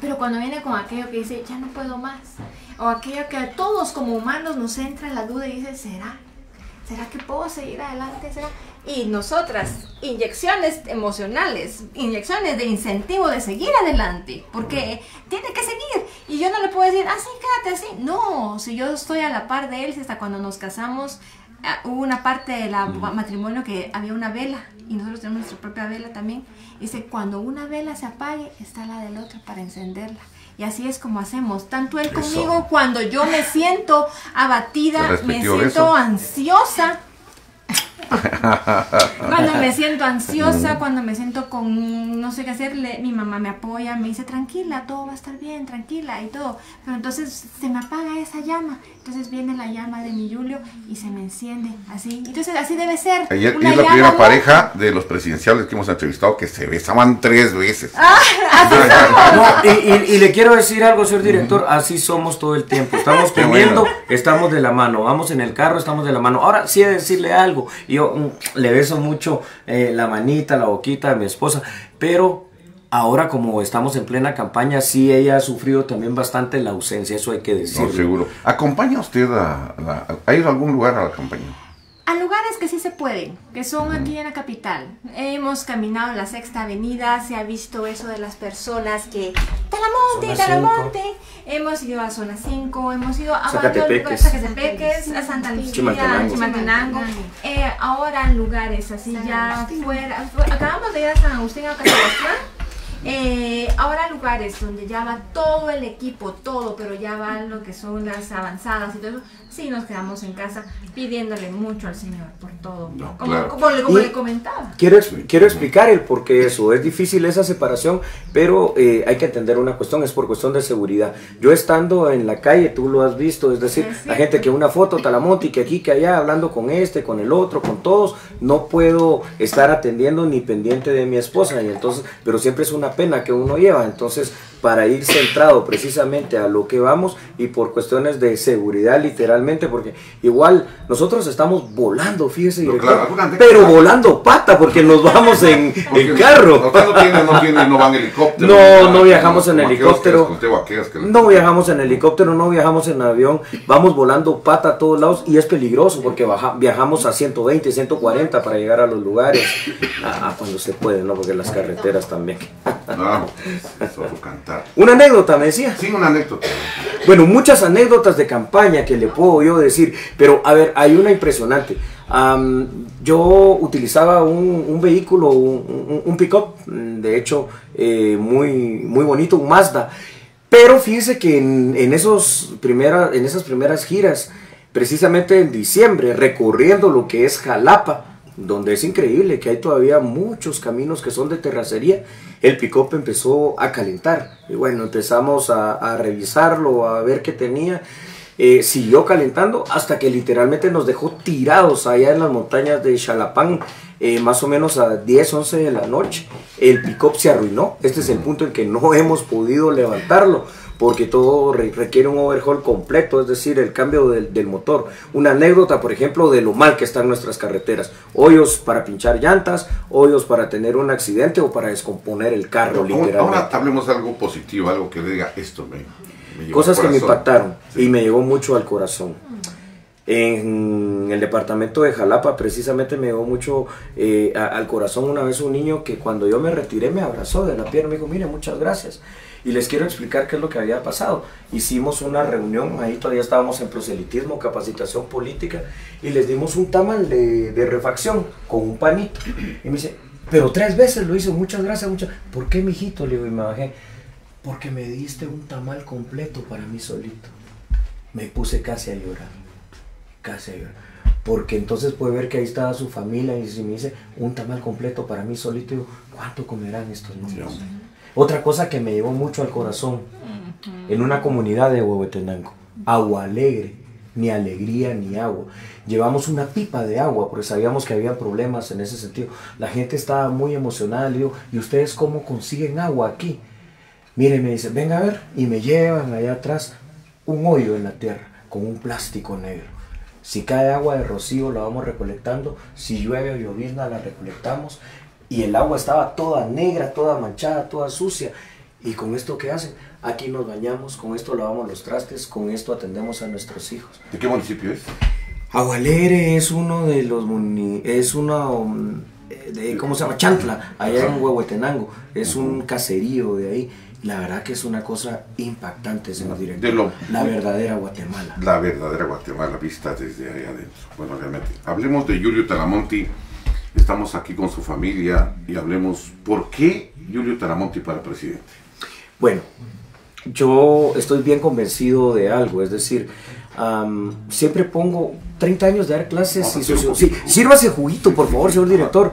Pero cuando viene con aquello que dice, ya no puedo más, o aquello que a todos como humanos nos entra la duda y dice, ¿será? ¿Será que puedo seguir adelante? ¿Será? Y nosotras, inyecciones emocionales, inyecciones de incentivo de seguir adelante, porque tiene que seguir. Y yo no le puedo decir, ah, sí, quédate así. No, si yo estoy a la par de él, si hasta cuando nos casamos, ah, hubo una parte del matrimonio que había una vela, y nosotros tenemos nuestra propia vela también. Dice, cuando una vela se apague, está la del otro para encenderla. Y así es como hacemos. Tanto él Eso. conmigo, cuando yo me siento ¿Se abatida, me siento ansiosa. Cuando me siento ansiosa, cuando me siento con no sé qué hacerle, mi mamá me apoya, me dice tranquila, todo va a estar bien, tranquila y todo. Pero entonces se me apaga esa llama. Entonces viene la llama de mi Julio y se me enciende así. Entonces así debe ser. Ayer una es la llama primera pareja de los presidenciales que hemos entrevistado que se besaban tres veces. Ah, así somos. No, y, y- y le quiero decir algo, señor director, así somos todo el tiempo. Estamos comiendo, bueno. estamos de la mano, vamos en el carro, estamos de la mano. Ahora sí he de decirle algo, yo mm, le beso mucho eh, la manita, la boquita a mi esposa, pero ahora como estamos en plena campaña, sí ella ha sufrido también bastante la ausencia, eso hay que No, decirlo. seguro. ¿Acompaña usted a, la- ¿Ha ido a algún lugar a la campaña? A lugares que sí se pueden, que son aquí en la capital. Hemos caminado en la Sexta Avenida, se ha visto eso de las personas que... Talamonte, Zona Talamonte. Hemos ido a Zona 5, hemos ido a Zacatepeques. a Santa Lucía, Chimaltenango. Chimaltenango. Eh, ahora en lugares así ya fuera. fu- Acabamos de ir a San Agustín, a Sebastián. Eh, ahora lugares donde ya va todo el equipo, todo, pero ya van lo que son las avanzadas y todo eso, sí nos quedamos en casa pidiéndole mucho al Señor por todo. No, como claro. como le- como Y- le comentaba. Quiero, quiero explicar el por qué eso. Es difícil esa separación, pero eh, hay que entender una cuestión, es por cuestión de seguridad. Yo estando en la calle, tú lo has visto, es decir, Es la gente que una foto, Talamonte, que aquí, que allá, hablando con este, con el otro, con todos, no puedo estar atendiendo ni pendiente de mi esposa. Y entonces, pero siempre es una pena que uno lleva. Entonces, para ir centrado precisamente a lo que vamos y por cuestiones de seguridad literalmente, porque igual nosotros estamos volando, fíjese, No, director, claro, alguna anécdota. pero volando pata porque nos vamos en, en carro. No tiene, no tiene, no van helicóptero. No, no viajamos en helicóptero. No viajamos en helicóptero, no viajamos en avión, vamos volando pata a todos lados y es peligroso porque baja- viajamos a 120, 140 para llegar a los lugares, a, a cuando se puede, ¿no? Porque las carreteras también. No, es Una anécdota, me decía. Sí, una anécdota. Bueno, muchas anécdotas de campaña que le puedo yo decir, pero a ver, hay una impresionante. Yo utilizaba un, un vehículo, un, un- un pick-up, mm, de hecho, eh, muy, muy bonito, un Mazda. Pero fíjese que en, en esos primera, en esas primeras giras, precisamente en diciembre, recorriendo lo que es Jalapa, donde es increíble que hay todavía muchos caminos que son de terracería, el pick-up empezó a calentar. Y bueno, empezamos a, a revisarlo, a ver qué tenía. Eh, siguió calentando hasta que literalmente nos dejó tirados allá en las montañas de Xalapán, eh, más o menos a 10, 11 de la noche. El pick-up se arruinó. Este es el punto en que no hemos podido levantarlo porque todo re- requiere un overhaul completo, es decir, el cambio del, del motor. Una anécdota, por ejemplo, de lo mal que están nuestras carreteras. Hoyos para pinchar llantas, hoyos para tener un accidente o para descomponer el carro, Ahora- literalmente. Ahora hablemos de algo positivo, algo que le diga esto me, me Cosas que me corazón". impactaron Sí. y me llegó mucho al corazón. En el departamento de Jalapa precisamente me llegó mucho eh, a- al corazón una vez un niño que cuando yo me retiré me abrazó de la pierna y me dijo, mire, muchas gracias. Y les quiero explicar qué es lo que había pasado. Hicimos una reunión, ahí todavía estábamos en proselitismo, capacitación política, y les dimos un tamal de, de refacción con un panito. Y me dice, pero tres veces lo hizo, muchas gracias, muchas ¿Por qué, mijito? Le digo, y me bajé. Porque me diste un tamal completo para mí solito. Me puse casi a llorar. Casi a llorar. Porque entonces puede ver que ahí estaba su familia y si me dice un tamal completo para mí solito, digo, ¿cuánto comerán estos niños? Otra cosa que me llevó mucho al corazón, en una comunidad de Huehuetenango, agua alegre, ni alegría ni agua. Llevamos una pipa de agua porque sabíamos que había problemas en ese sentido. La gente estaba muy emocionada, le digo, ¿y ustedes cómo consiguen agua aquí? Mire, me dice, venga a ver, y me llevan allá atrás un hoyo en la tierra con un plástico negro. Si cae agua de rocío la vamos recolectando, si llueve o llovizna la recolectamos y el agua estaba toda negra, toda manchada, toda sucia. ¿Y con esto qué hacen? Aquí nos bañamos, con esto lavamos los trastes, con esto atendemos a nuestros hijos. ¿De qué municipio es? Agualegre es uno de los es una um, de, ¿cómo se llama? Chantla, allá en Huehuetenango, es un caserío de ahí. La verdad que es una cosa impactante, señor director. De lo- La verdadera Guatemala. La verdadera Guatemala vista desde ahí adentro. Bueno, realmente. Hablemos de Julio Talamonti. Estamos aquí con su familia y hablemos por qué Julio Talamonti para presidente. Bueno, yo estoy bien convencido de algo, es decir, siempre pongo 30 años de dar clases y socio- sí, sírvase juguito, por favor, señor director.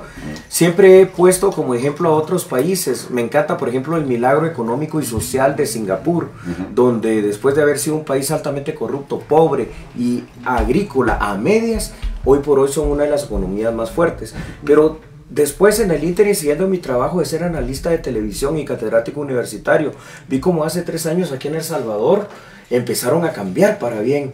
Siempre he puesto como ejemplo a otros países. Me encanta, por ejemplo, el milagro económico y social de Singapur, donde después de haber sido un país altamente corrupto, pobre y agrícola a medias, hoy por hoy son una de las economías más fuertes. Pero Después en el Inter y siguiendo mi trabajo de ser analista de televisión y catedrático universitario, vi como hace tres años aquí en El Salvador empezaron a cambiar para bien.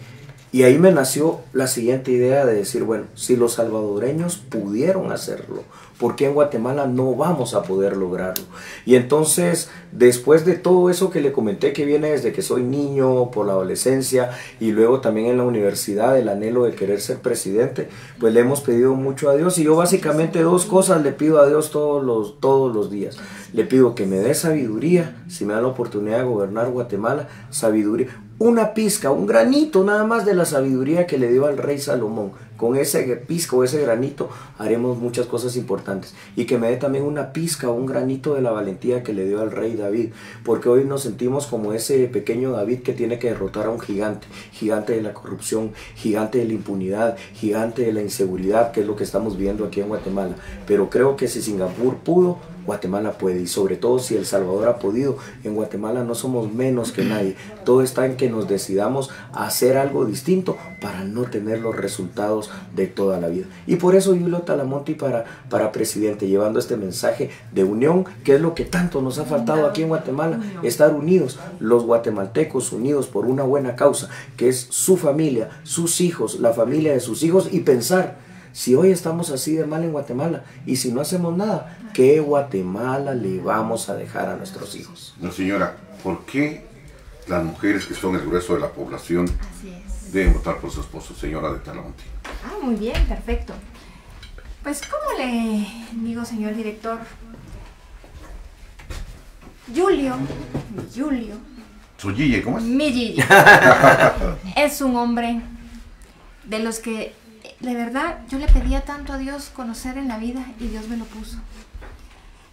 Y ahí me nació la siguiente idea de decir, bueno, si los salvadoreños pudieron hacerlo, ¿por qué en Guatemala no vamos a poder lograrlo? Y entonces, después de todo eso que le comenté que viene desde que soy niño, por la adolescencia y luego también en la universidad, el anhelo de querer ser presidente, pues le hemos pedido mucho a Dios. Y yo básicamente dos cosas le pido a Dios todos los, todos los días. Le pido que me dé sabiduría, si me da la oportunidad de gobernar Guatemala, sabiduría una pizca, un granito nada más de la sabiduría que le dio al rey Salomón con ese pizca o ese granito haremos muchas cosas importantes. Y que me dé también una pizca un granito de la valentía que le dio al rey David, porque hoy nos sentimos como ese pequeño David que tiene que derrotar a un gigante, gigante de la corrupción, gigante de la impunidad, gigante de la inseguridad, que es lo que estamos viendo aquí en Guatemala. Pero creo que si Singapur pudo, Guatemala puede y sobre todo si El Salvador ha podido, en Guatemala no somos menos que nadie. Todo está en que nos decidamos a hacer algo distinto para no tener los resultados de toda la vida. Y por eso Julio Talamonti para, para presidente, llevando este mensaje de unión, que es lo que tanto nos ha faltado aquí en Guatemala, estar unidos, los guatemaltecos unidos por una buena causa, que es su familia, sus hijos, la familia de sus hijos y pensar si hoy estamos así de mal en Guatemala y si no hacemos nada, ¿qué Guatemala le vamos a dejar a nuestros hijos? No, señora, ¿por qué las mujeres que son el grueso de la población deben votar por su esposo, señora de Talamonti? Ah, muy bien, perfecto. Pues, ¿cómo le digo, señor director? Julio, mi Julio. ¿Su Gille, cómo es? Mi Gille. es un hombre de los que de verdad, yo le pedía tanto a Dios conocer en la vida y Dios me lo puso.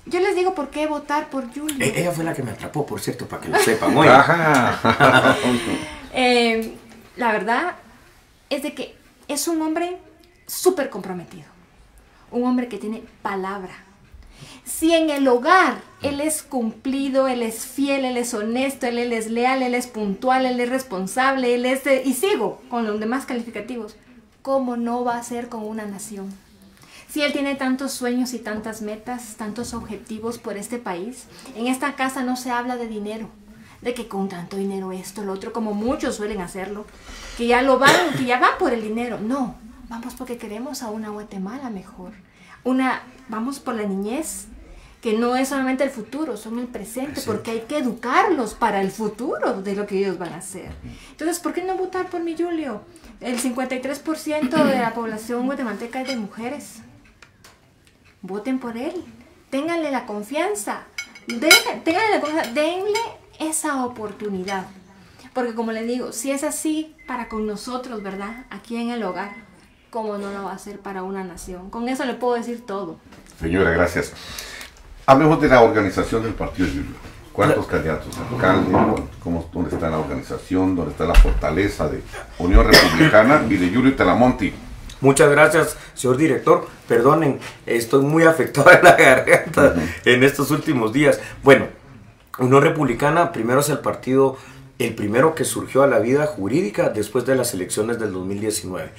Yo les digo por qué votar por Julio. E-, ella fue la que me atrapó, por cierto, para que lo sepan hoy. eh, la verdad es de que es un hombre súper comprometido. Un hombre que tiene palabra. Si en el hogar él es cumplido, él es fiel, él es honesto, él, es leal, él es puntual, él es responsable, él es... y sigo con los demás calificativos. ¿Cómo no va a ser con una nación? Si él tiene tantos sueños y tantas metas, tantos objetivos por este país, en esta casa no se habla de dinero, de que con tanto dinero esto, lo otro, como muchos suelen hacerlo, que ya lo van, que ya van por el dinero. No, vamos porque queremos a una Guatemala mejor. Una, vamos por la niñez, que no es solamente el futuro, son el presente, porque hay que educarlos para el futuro de lo que ellos van a hacer. Entonces, ¿por qué no votar por mi Julio? El 53% de la población guatemalteca es de mujeres. Voten por él. Ténganle la confianza. ténganle la confianza. Denle esa oportunidad. Porque como les digo, si es así para con nosotros, ¿verdad? Aquí en el hogar, ¿cómo no lo va a hacer para una nación? Con eso le puedo decir todo. Señora, gracias. Hablemos de la organización del Partido ¿Cuántos candidatos alcalde? ¿Cómo, ¿Dónde está la organización? ¿Dónde está la fortaleza de Unión Republicana y de Julio Talamonti? Muchas gracias, señor director. Perdonen, estoy muy afectado en la garganta en estos últimos días. Bueno, Unión Republicana primero es el partido, el primero que surgió a la vida jurídica después de las elecciones del 2019.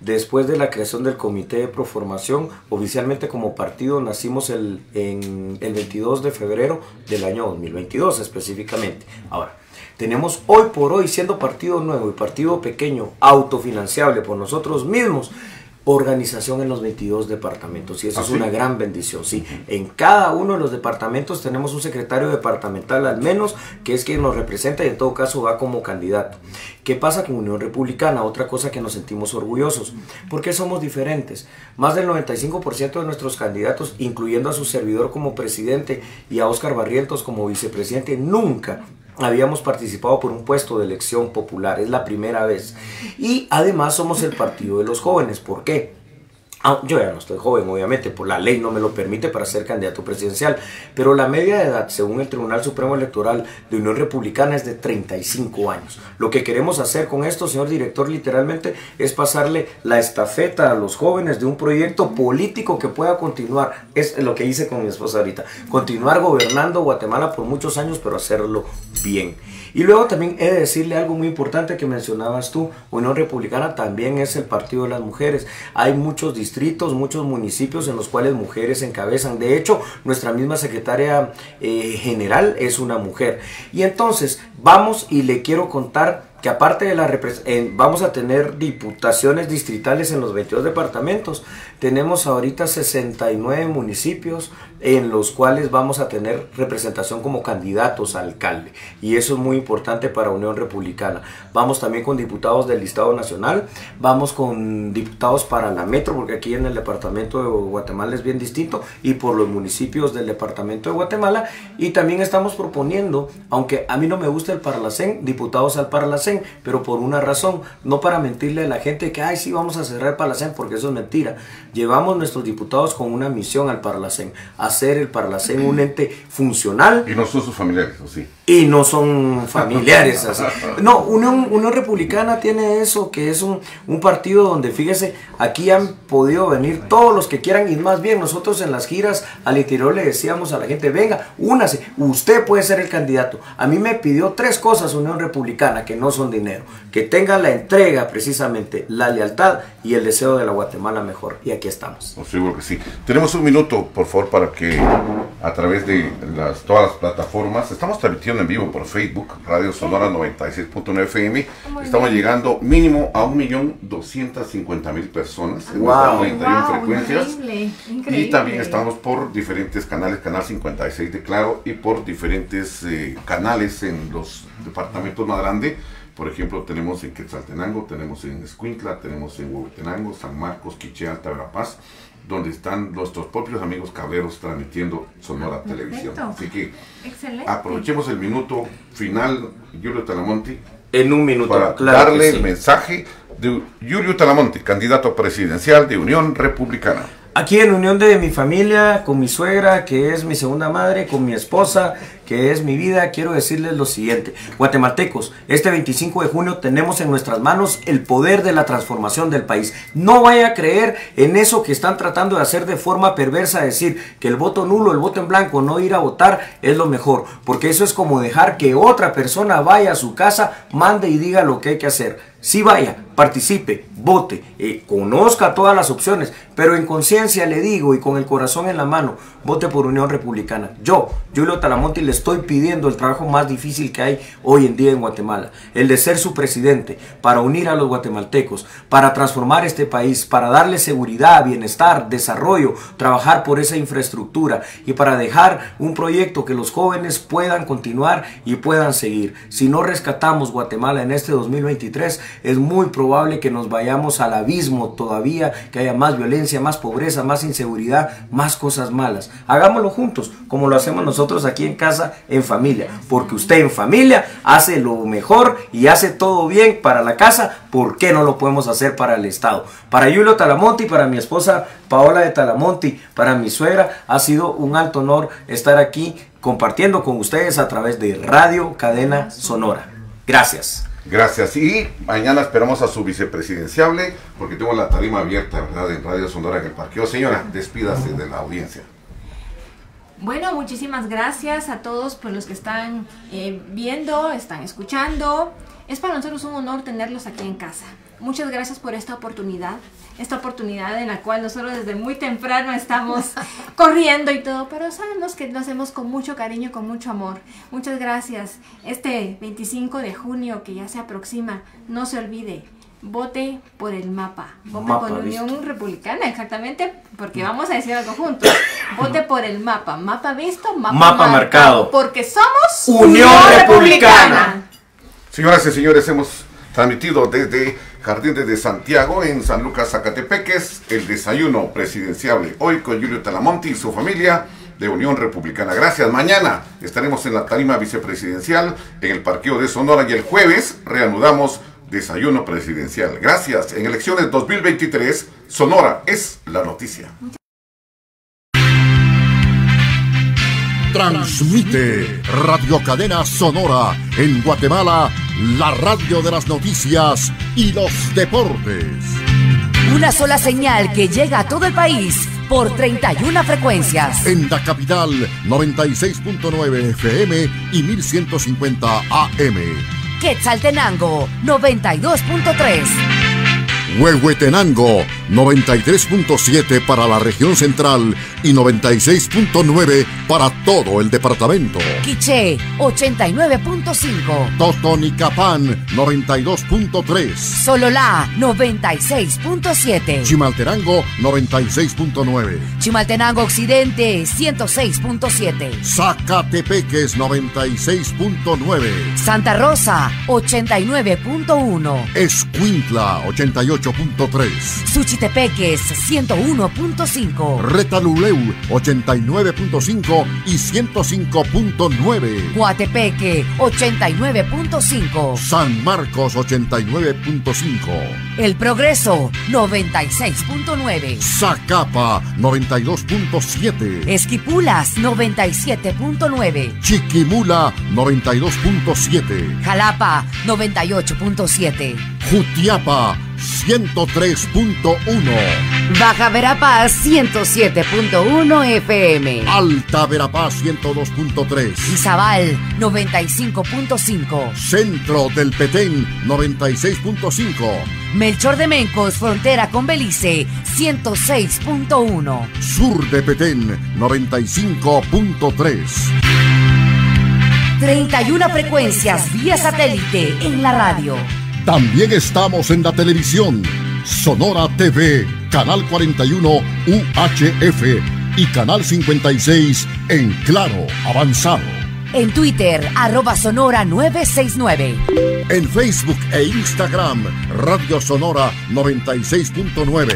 Después de la creación del Comité de Proformación, oficialmente como partido nacimos el, en el 22 de febrero del año 2022 específicamente. Ahora, tenemos hoy por hoy, siendo partido nuevo y partido pequeño, autofinanciable por nosotros mismos, organización en los 22 departamentos y eso es ¿Ah, una gran bendición. Sí, en cada uno de los departamentos tenemos un secretario departamental al menos que es quien nos representa y en todo caso va como candidato. ¿Qué pasa con Unión Republicana? Otra cosa que nos sentimos orgullosos. porque somos diferentes? Más del 95% de nuestros candidatos, incluyendo a su servidor como presidente y a Oscar Barrientos como vicepresidente, nunca habíamos participado por un puesto de elección popular, es la primera vez. Y además somos el partido de los jóvenes, ¿por qué? Ah, yo ya no estoy joven, obviamente, por la ley no me lo permite para ser candidato presidencial, pero la media de edad, según el Tribunal Supremo Electoral de Unión Republicana, es de 35 años. Lo que queremos hacer con esto, señor director, literalmente es pasarle la estafeta a los jóvenes de un proyecto político que pueda continuar, es lo que hice con mi esposa ahorita, continuar gobernando Guatemala por muchos años, pero hacerlo bien. Y luego también he de decirle algo muy importante que mencionabas tú, Unión Republicana también es el partido de las mujeres. Hay muchos distritos, muchos municipios en los cuales mujeres encabezan. De hecho, nuestra misma secretaria eh, general es una mujer. Y entonces, vamos y le quiero contar que aparte de la vamos a tener diputaciones distritales en los 22 departamentos. Tenemos ahorita 69 municipios en los cuales vamos a tener representación como candidatos a alcalde. Y eso es muy importante para Unión Republicana. Vamos también con diputados del Estado Nacional, vamos con diputados para la metro, porque aquí en el departamento de Guatemala es bien distinto, y por los municipios del departamento de Guatemala. Y también estamos proponiendo, aunque a mí no me gusta el Parlacén, diputados al Parlacén Pero por una razón, no para mentirle a la gente que, ay, sí, vamos a cerrar Parlacén, porque eso es mentira. Llevamos nuestros diputados con una misión al Parlacén, hacer el Parlacén un ente funcional. Y no son sus familiares, ¿o sí? Y no son familiares. así. No, Unión, Unión Republicana tiene eso, que es un, un partido donde, fíjese, aquí han podido venir todos los que quieran, y más bien nosotros en las giras al interior le decíamos a la gente, venga, únase, usted puede ser el candidato. A mí me pidió tres cosas Unión Republicana, que no son dinero, que tenga la entrega precisamente, la lealtad y el deseo de la Guatemala mejor. Y aquí estamos. Oh, seguro que sí. Tenemos un minuto, por favor, para que a través de las, todas las plataformas, estamos transmitiendo en vivo por Facebook, Radio Sonora 96.9 FM, estamos llegando mínimo a 1.250.000 personas en Wow. nuestras 31 Wow, frecuencias. increíble, Y increíble. también estamos por diferentes canales, Canal 56 de Claro, y por diferentes eh, canales en los departamentos más grandes. Por ejemplo, tenemos en Quetzaltenango, tenemos en Escuintla, tenemos en Huehuetenango, San Marcos, Quiché, Alta Verapaz, donde están nuestros propios amigos cabreros transmitiendo Sonora Televisión. Así que Excelente. aprovechemos el minuto final, Julio Talamonti, En un minuto, para claro darle sí. el mensaje de Julio Talamonti, candidato presidencial de Unión Republicana. Aquí en unión de mi familia, con mi suegra, que es mi segunda madre, con mi esposa, que es mi vida, quiero decirles lo siguiente. Guatemaltecos, este 25 de junio tenemos en nuestras manos el poder de la transformación del país. No vaya a creer en eso que están tratando de hacer de forma perversa, decir que el voto nulo, el voto en blanco, no ir a votar es lo mejor. Porque eso es como dejar que otra persona vaya a su casa, mande y diga lo que hay que hacer. Sí vaya, participe, vote, eh, conozca todas las opciones, pero en conciencia le digo y con el corazón en la mano, vote por Unión Republicana. Yo, Julio Talamonti, le estoy pidiendo el trabajo más difícil que hay hoy en día en Guatemala, el de ser su presidente, para unir a los guatemaltecos, para transformar este país, para darle seguridad, bienestar, desarrollo, trabajar por esa infraestructura y para dejar un proyecto que los jóvenes puedan continuar y puedan seguir. Si no rescatamos Guatemala en este 2023, es muy probable que nos vayamos al abismo todavía, que haya más violencia, más pobreza, más inseguridad, más cosas malas. Hagámoslo juntos, como lo hacemos nosotros aquí en casa, en familia, porque usted en familia hace lo mejor y hace todo bien para la casa, ¿por qué no lo podemos hacer para el Estado? Para Julio Talamonti, para mi esposa Paola de Talamonti, para mi suegra, ha sido un alto honor estar aquí compartiendo con ustedes a través de Radio Cadena Sonora. Gracias. Gracias. Y mañana esperamos a su vicepresidenciable, porque tengo la tarima abierta, ¿verdad? En Radio Sonora en el parqueo. Señora, despídase de la audiencia. Bueno, muchísimas gracias a todos por los que están eh, viendo, están escuchando. Es para nosotros un honor tenerlos aquí en casa. Muchas gracias por esta oportunidad, esta oportunidad en la cual nosotros desde muy temprano estamos corriendo y todo, pero sabemos que lo hacemos con mucho cariño, con mucho amor. Muchas gracias. Este 25 de junio que ya se aproxima, no se olvide, vote por el mapa. Vote Mapa, por. Unión Republicana, exactamente, porque vamos a decir algo juntos. Vote por el mapa. Mapa visto, mapa, Mapa marcado. Porque somos Unión Republicana. Señoras y señores, hemos transmitido desde Jardines de Santiago en San Lucas, Zacatepeques, el desayuno presidenciable. Hoy con Julio Talamonti y su familia de Unión Republicana. Gracias. Mañana estaremos en la tarima vicepresidencial en el parqueo de Sonora y el jueves reanudamos desayuno presidencial. Gracias. En elecciones 2023, Sonora es la noticia. Transmite Radio Cadena Sonora en Guatemala, la radio de las noticias y los deportes. Una sola señal que llega a todo el país por 31 frecuencias. En la capital, 96.9 FM y 1150 AM. Quetzaltenango 92.3. Huehuetenango 93.7 para la región central y 96.9 para todo el departamento. Quiche 89.5. Totonicapán 92.3. Sololá 96.7. Chimalterango 96.9. Chimaltenango Occidente 106.7. Zacatepeques 96.9. Santa Rosa 89.1. Escuintla 88. Suchitepeques 101.5. Retaluleu 89.5 y 105.9. Guatepeque 89.5. San Marcos 89.5. El Progreso 96.9. Zacapa 92.7. Esquipulas 97.9. Chiquimula 92.7. Jalapa 98.7. Jutiapa 103.1. Baja Verapaz 107.1 FM. Alta Verapaz 102.3. Izabal 95.5. Centro del Petén 96.5. Melchor de Mencos, frontera con Belice 106.1. Sur de Petén 95.3. 31 frecuencias vía satélite en la radio. También estamos en la televisión. Sonora TV, Canal 41 UHF y Canal 56 en Claro Avanzado. En Twitter, arroba Sonora 969. En Facebook e Instagram, Radio Sonora 96.9.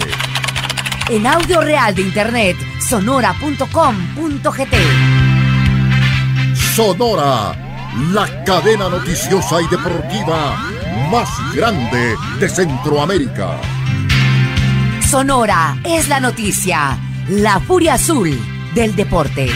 En audio real de internet, sonora.com.gt. Sonora, la cadena noticiosa y deportiva más grande de Centroamérica. Sonora es la noticia, la furia azul del deporte.